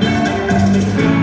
Música